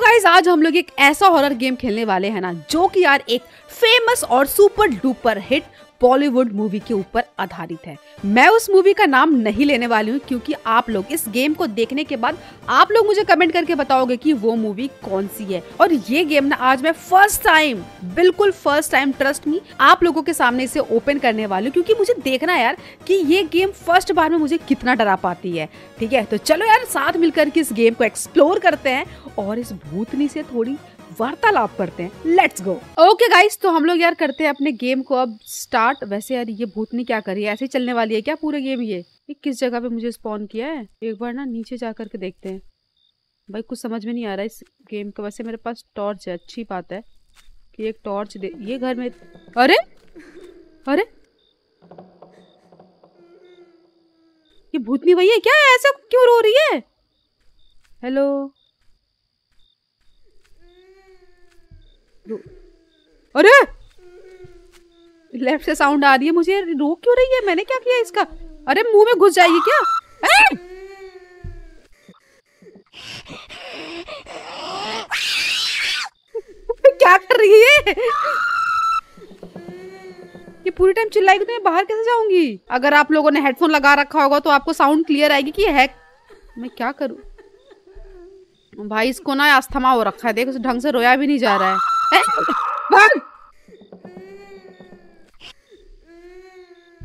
Guys आज हम लोग एक ऐसा हॉरर गेम खेलने वाले हैं ना, जो कि यार एक फ़ेमस और super duper hit Bollywood movie के ऊपर आधारित है। मैं उस मूवी का नाम नहीं लेने वाली हूँ क्योंकि आप लोग इस गेम को देखने के बाद आप लोग मुझे कमेंट करके बताओगे कि वो मूवी कौन सी है। और ये गेम ना आज मैं फ़र्स्ट टाइम बिल्कुल फ़र्स्ट टाइम ट्रस्ट मी आप लोगों के सामने इसे ओपन करने वाली हूँ क्योंकि मुझे देखना यार कि ये गेम फ़र्स्ट बार में मुझे कितना डरा पाती है। ठीक है तो चलो यार साथ मिलकर के इस गेम को एक्सप्लोर करते हैं और इस भूतनी से थोड़ी वार्तालाप करते हैं। लेट्स गो ओके गाइस तो हम लोग यार करते हैं अपने गेम को अब स्टार्ट वैसे यार ये भूतनी क्या करी है? ऐसे चलने वाली है क्या पूरे गेम ये? ये किस जगह पे मुझे स्पॉन किया है? एक बार ना नीचे जा करके देखते हैं। भाई, कुछ समझ में नहीं आ रहा इस गेम का। वैसे मेरे पास टॉर्च है, अच्छी बात है कि एक टॉर्च दे ये घर में अरे! अरे! ये भूतनी वही है क्या ऐसा क्यों रो रही है? हेलो अरे! लेफ़्ट से साउंड आ रही है मुझे। रो क्यों रही है? मैंने क्या किया इसका? अरे, मुँह में घुस जाएगी क्या! क्या कर रही है ये? पूरी टाइम चिल्लाएगी तो मैं बाहर कैसे जाऊँगी? अगर आप लोगों ने हेडफोन लगा रखा होगा तो आपको साउंड क्लियर आएगी कि है मैं क्या करूँ? भाई, इसको ना अस्थमा हो रखा है। देख ढंग से रोया भी नहीं जा रहा है।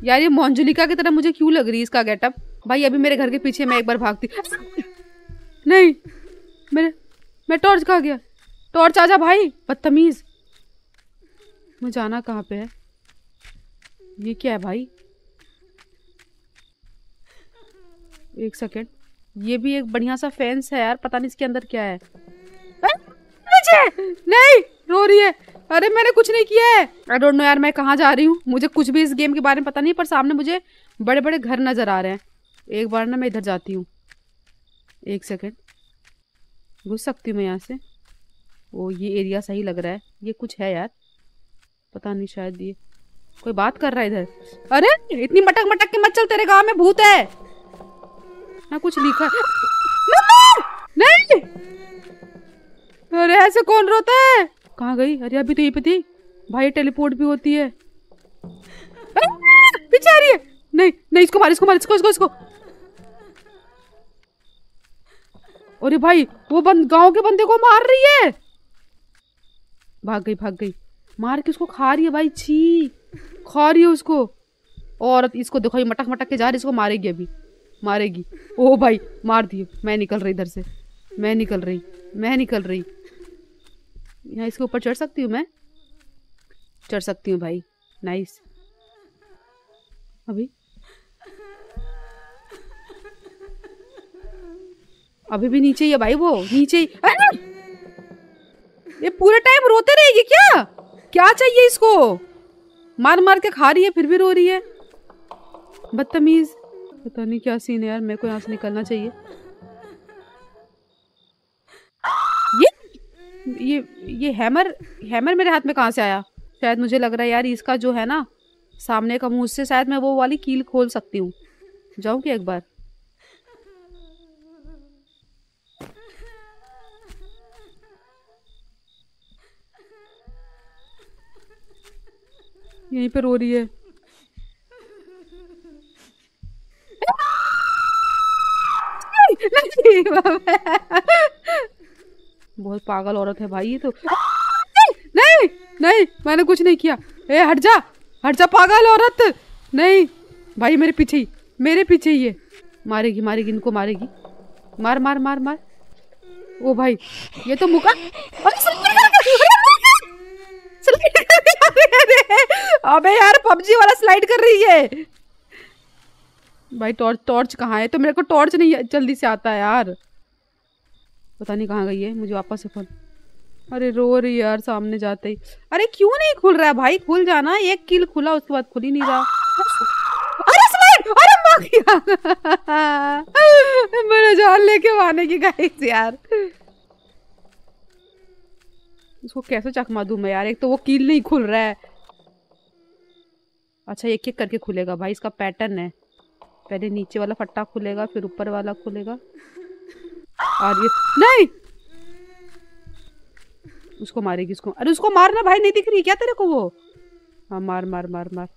यार, ये मोंजुलिका की तरह मुझे क्यों लग रही है इसका गेटअप? भाई, अभी मेरे घर के पीछे मैं एक बार भागती नहीं, मेरे मैं टॉर्च कहा गया। टॉर्च, आजा भाई, बदतमीज। मुझे जाना कहाँ पे है? ये क्या है भाई? एक सेकेंड ये भी एक बढ़िया सा फैंस है यार, पता नहीं इसके अंदर क्या है। नहीं! रो रही है। अरे मैंने कुछ नहीं किया है। आई डोंट नो यार, मैं कहाँ जा रही हूँ? मुझे कुछ भी इस गेम के बारे में पता नहीं, पर सामने मुझे बड़े बड़े घर नज़र आ रहे हैं। एक बार ना मैं इधर जाती हूँ। एक सेकेंड घुस सकती हूँ मैं यहाँ से। ओ, ये एरिया सही लग रहा है। ये कुछ है यार। पता नहीं, शायद ये कोई बात कर रहा है इधर। अरे, इतनी मटक मटक के मत चल, तेरे गाँव में भूत है। ना कुछ लिखा। नहीं! अरे, ऐसे कौन रोता है? कहाँ गई? अरे अभी तो यही पे थी भाई टेलीपोर्ट भी होती है। पीछे आ रही है। नहीं नहीं, इसको मार इसको मार, इसको इसको इसको। अरे भाई, वो बंद, गाँव के बंदे को मार रही है। भाग गई भाग गई। मार के उसको खा रही है भाई, छी। खा रही है उसको। औरत इसको देखो, ये मटक मटक के जा रही इसको मारेगी अभी। मारेगी। ओ भाई, मार दिए। मैं निकल रही इधर से। मैं निकल रही, मैं निकल रही। यहाँ इसके ऊपर चढ़ सकती हूँ मैं? चढ़ सकती हूँ भाई। नाइस अभी? अभी भी नीचे ही है भाई वो। नीचे ही! ये पूरे टाइम रोते रहेगी क्या? क्या चाहिए इसको? मार मार के खा रही है, फिर भी रो रही है। बदतमीज। पता नहीं क्या सीन है यार, मेरे को यहाँ से निकलना चाहिए। ये ये हैमर हैमर मेरे हाथ में कहाँ से आया? शायद मुझे लग रहा है यार इसका जो है ना, सामने का मुँह, उससे शायद मैं वो वाली कील खोल सकती हूँ। जाऊँ क्या एक बार? यहीं पे रो रही है। बहुत पागल औरत है भाई ये तो। नहीं नहीं मैंने कुछ नहीं किया। ए हट जा हट जा पागल औरत। नहीं भाई मेरे पीछे ही मेरे पीछे ही है मारेगी मारेगी इनको मारेगी। मार मार मार मार। ओ भाई ये तो मुका अबे यार पबजी वाला स्लाइड कर रही है। भाई टॉर्च टॉर्च कहाँ है? तो मेरे को टॉर्च नहीं जल्दी से आता है यार। पता नहीं कहाँ गई है, मुझे वापस से फ़ोन। अरे रो रही यार, सामने जाते ही। अरे क्यों नहीं खुल रहा है भाई? खुल जाना, एक किल खुला, उसके बाद खुल ही नहीं रहा। अरे अरे मेरे जान लेके आने की गाइस यार। इसको कैसे चकमा दूँ मैं यार? एक तो वो कील नहीं खुल रहा है। अच्छा एक एक करके खुलेगा भाई, इसका पैटर्न है। पहले नीचे वाला फट्टा खुलेगा, फिर ऊपर वाला खुलेगा। और ये नहीं! उसको मारेगी, उसको अरे उसको मारना भाई नहीं दिख रही क्या तेरे को वो? हाँ मार मार मार मार।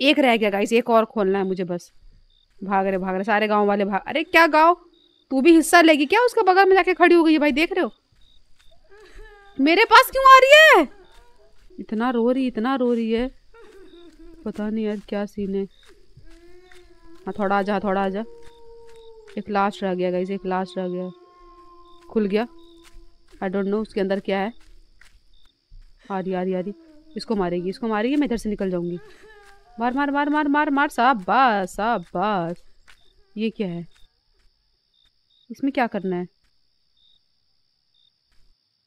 एक रह गया गाइस एक और खोलना है मुझे बस। भाग रहे भाग रहे, सारे गाँव वाले भाग अरे क्या गाँव? तू भी हिस्सा लेगी क्या उसका बगल में जाके खड़ी हो गई है भाई, देख रहे हो? मेरे पास क्यों आ रही है? इतना रो रही, इतना रो रही है। पता नहीं यार क्या सीन है। हाँ थोड़ा आ जा, थोड़ा आ जा। एक लास्ट रह गया गाइस एक लास्ट रह गया। खुल गया। आई डोंट नो उसके अंदर क्या है। आ रही आ रही आ रही इसको मारेगी इसको मारेगी, मैं इधर से निकल जाऊँगी। मार मार मार मार मार मार साहब बस साहब बस ये क्या है? इसमें क्या करना है?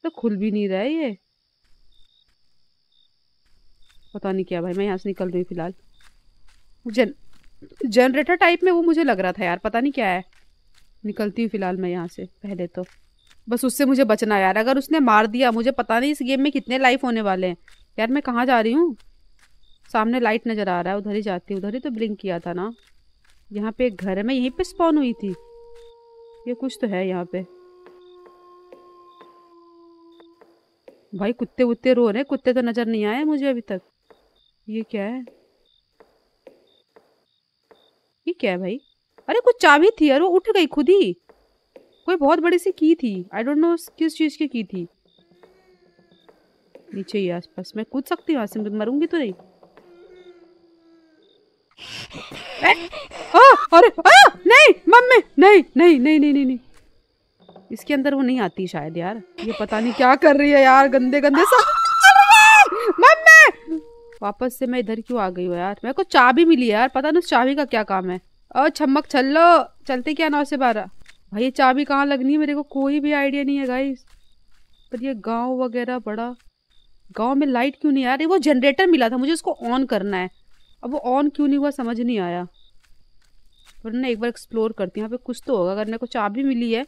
तो खुल भी नहीं रहा है ये। पता नहीं क्या भाई, मैं यहाँ से निकल रही हूँ फ़िलहाल। जन जनरेटर टाइप में वो मुझे लग रहा था यार, पता नहीं क्या है। निकलती हूँ फ़िलहाल मैं यहाँ से, पहले तो। बस उससे मुझे बचना यार। अगर उसने मार दिया, मुझे पता नहीं इस गेम में कितने लाइफ होने वाले हैं। यार मैं कहाँ जा रही हूँ? सामने लाइट नज़र आ रहा है, उधर ही जाती हूँ। उधर ही तो ब्लिंक किया था ना। यहाँ पे एक घर है, मैं यहीं पे स्पॉन हुई थी। ये कुछ तो है यहाँ पे। भाई कुत्ते वुत्ते रो रहे कुत्ते तो नज़र नहीं आए मुझे अभी तक। ये क्या है? ये क्या है भाई? अरे, कुछ चाबी थी यार, वो उठ गई खुद ही। कोई बहुत बड़ी सी की थी। आई डोंट नो किस चीज़ की की थी। नीचे ही आसपास। मैं कूद सकती हूँ से मरूँगी तो नहीं। अरे नहीं, मम्मी, नहीं नहीं नहीं नहीं नहीं इसके अंदर वो नहीं आती शायद यार। ये पता नहीं क्या कर रही है यार, गंदे गंदे सब मम्मी! वापस से मैं इधर क्यों आ गई हूँ यार? मेरे को चाबी मिली यार, पता नहीं उस चाबी का क्या काम है। और छमक चल लो। चलते क्या नौ से बारह? भाई, ये चाबी कहाँ लगनी है? मेरे को कोई भी आइडिया नहीं है गाइस पर ये गाँव वगैरह बड़ा। गाँव में लाइट क्यों नहीं? आ रही वो जनरेटर मिला था, मुझे उसको ऑन करना है। अब वो ऑन क्यों नहीं हुआ, समझ नहीं आया। वरना एक बार एक्सप्लोर करती हूँ। यहाँ पे कुछ तो होगा, अगर मेरे को चाबी मिली है।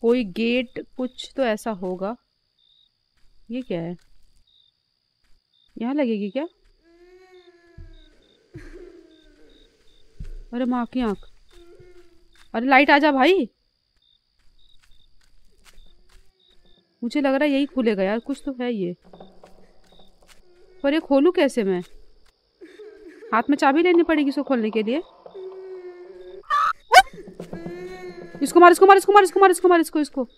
कोई गेट कुछ तो ऐसा होगा। ये क्या है? यहाँ लगेगी क्या? अरे माँ की आँख। अरे लाइट आ जा भाई। मुझे लग रहा है यही खुलेगा यार, कुछ तो है ये। पर ये खोलू कैसे मैं? हाथ में चाबी लेनी पड़ेगी इसको खोलने के लिए। इसको मार इसको मार इसको मार इसको मार इसको मार, इसको इसको।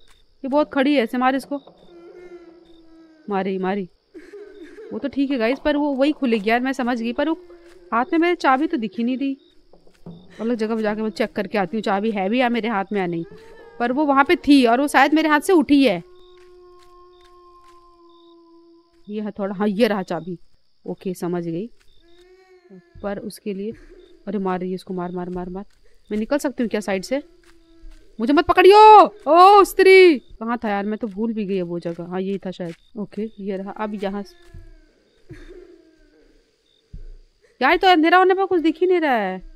ये बहुत खड़ी है, ऐसे मार इसको। मारी मारी। वो तो ठीक है गाइस पर वो वही खुलेगी यार, मैं समझ गई। पर वो हाथ में मेरे चाबी तो दिखी नहीं थी अलग जगह पर जाके मैं चेक करके आती हूँ, चाबी है भी या मेरे हाथ में या नहीं। पर वो वहाँ पे थी और वो शायद मेरे हाथ से उठी है। ये है थोड़ा हाँ ये रहा चाबी। ओके समझ गई। पर उसके लिए, अरे मार रही है इसको, मार मार मार मार। मैं निकल सकती हूँ क्या साइड से? मुझे मत पकड़ियो! ओ, स्त्री! कहाँ था यार? मैं तो भूल भी गई है वो जगह। हाँ यही था शायद। ओके ये रहा। अब यहाँ यार तो अंधेरा होने पर कुछ दिख ही नहीं रहा है।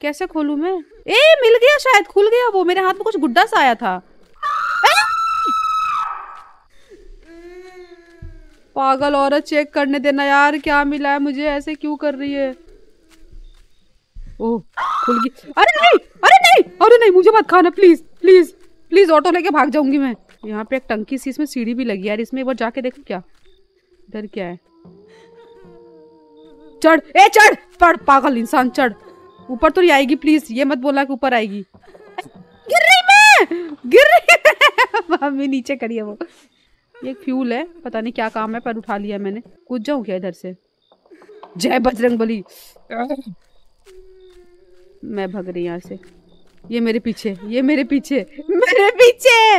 कैसे खोलू मैं? ए, मिल गया शायद, खुल गया वो। मेरे हाथ में कुछ गुड्डा सा आया था। पागल औरत चेक करने देना यार, क्या मिला है मुझे? ऐसे क्यों कर रही है? ओह खुल गई। अरे नहीं अरे नहीं अरे नहीं, मुझे मत खाना प्लीज़ प्लीज़ प्लीज़ ऑटो लेके भाग जाऊँगी मैं। यहाँ पे एक टंकी सी, इसमें सीढ़ी भी लगी यार, इसमें एक बार जाके देखो क्या? इधर क्या है? चढ़, ए, चढ़! पढ़, पागल इंसान, चढ़। ऊपर तो नहीं आएगी प्लीज़ ये मत बोला कि ऊपर आएगी। गिर रही मैं! गिर रही मम्मी नीचे करिए वो। ये फ्यूल है, पता नहीं क्या काम है, पर उठा लिया मैंने। कूद जाऊँ क्या इधर से? जय बजरंग बली। मैं भग रही यहाँ से। ये मेरे पीछे, ये मेरे पीछे मेरे पीछे!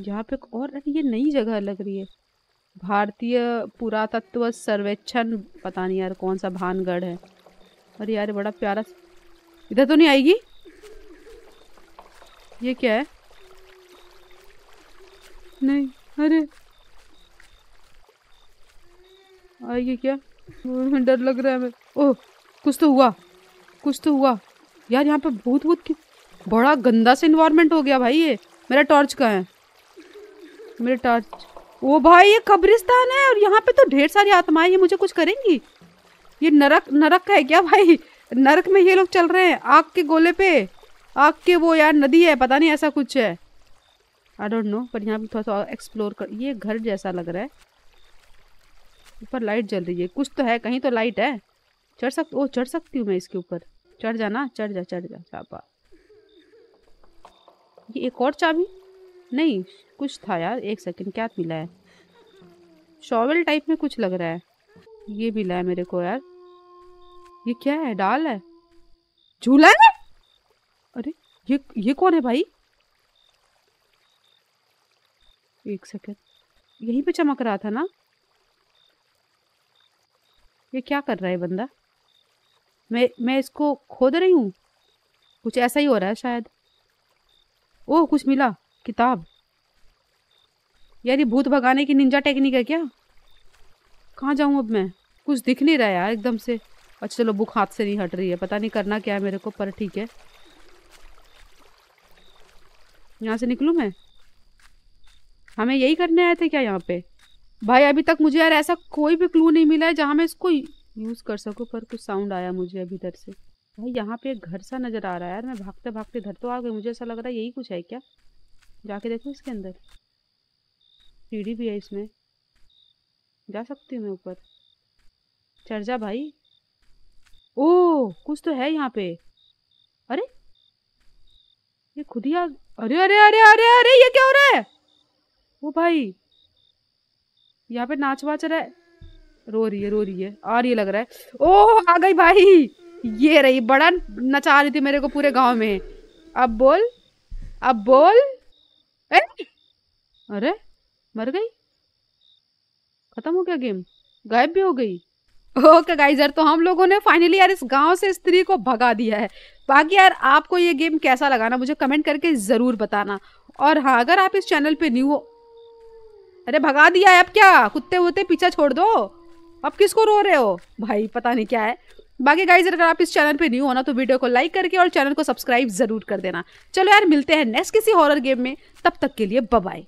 यहाँ पे और, अरे ये नई जगह लग रही है। भारतीय पुरातत्व सर्वेक्षण, पता नहीं यार कौन सा भानगढ़ है। अरे यार बड़ा प्यारा इधर तो नहीं आएगी? ये क्या है? नहीं, अरे। आएगी क्या? डर लग रहा है मैं। ओह, कुछ तो हुआ, कुछ तो हुआ। यार, यहाँ पे भूत भूत की बड़ा गंदा सा इन्वायरमेंट हो गया भाई ये। मेरा टॉर्च का है? मेरे टॉर्च ओ भाई, ये कब्रिस्तान है और यहाँ पे तो ढेर सारी आत्माएँ ये मुझे कुछ करेंगी? ये नरक नरक है क्या भाई? नरक में ये लोग चल रहे हैं, आग के गोले पे। आग के वो यार नदी है, पता नहीं ऐसा कुछ है। आई डोंट नो पर यहाँ पे थोड़ा सा एक्सप्लोर कर, ये घर जैसा लग रहा है। ऊपर लाइट जल रही है, कुछ तो है, कहीं तो लाइट है। चढ़ सक, ओ, चढ़ सकती हूँ मैं इसके ऊपर। चढ़ जाना चढ़ जा चढ़ जा चापा ये एक और चाबी? नहीं, कुछ था यार, एक सेकंड क्या मिला है? शॉवल टाइप में कुछ लग रहा है। ये मिला है मेरे को यार। ये क्या है? डाल है। झूला है अरे, ये ये कौन है भाई? एक सेकेंड यहीं पे चमक रहा था ना? ये क्या कर रहा है बंदा? मैं मैं इसको खोद रही हूँ? कुछ ऐसा ही हो रहा है शायद। ओह कुछ मिला। किताब। यार, ये भूत भगाने की निंजा टेक्निक है क्या? कहाँ जाऊँ अब मैं? कुछ दिख नहीं रहा यार, एकदम से। अच्छा चलो, बुक हाथ से नहीं हट रही है। पता नहीं करना क्या है मेरे को, पर ठीक है। यहाँ से निकलूँ मैं? हमें यही करने आए थे क्या यहाँ पे? भाई, अभी तक मुझे यार ऐसा कोई भी क्लू नहीं मिला है जहाँ मैं इसको यूज़ कर सकूँ, पर कुछ साउंड आया मुझे अभी इधर से। भाई, यहाँ पे एक घर सा नज़र आ रहा है यार, मैं भागते भागते इधर तो आ गई, मुझे ऐसा लग रहा है यही कुछ है क्या? जाके देखो इसके अंदर? सीढ़ी भी है इसमें। जा सकती हूँ मैं ऊपर। चढ़ जा भाई। ओ कुछ तो है यहाँ पे। अरे, ये खुद ही अरे अरे अरे अरे अरे, ये क्या हो रहा है? वो भाई, यहाँ पे नाच वाच रहा है। रो रही है, रो रही है, आ रही है लग रहा है। ओ आ गई भाई, ये रही, बड़ा नचा रही थी मेरे को पूरे गाँव में। अब बोल अब बोल। ए? अरे, मर गई? खत्म हो गया गेम? गायब भी हो गई? ओके गाइस यार तो हम लोगों ने फाइनली यार इस गाँव से स्त्री को भगा दिया है। बाकी यार, आपको ये गेम कैसा लगा ना, मुझे कमेंट करके ज़रूर बताना। और हाँ अगर आप इस चैनल पे न्यू हो, अरे, भगा दिया है अब क्या? कुत्ते वुत्ते पीछा छोड़ दो। अब किसको रो रहे हो? भाई, पता नहीं क्या है। बाकी गाइज़ अगर आप इस चैनल पे न्यू हो ना तो वीडियो को लाइक करके और चैनल को सब्सक्राइब ज़रूर कर देना। चलो यार, मिलते हैं नेक्स्ट किसी हॉरर गेम में। तब तक के लिए बाय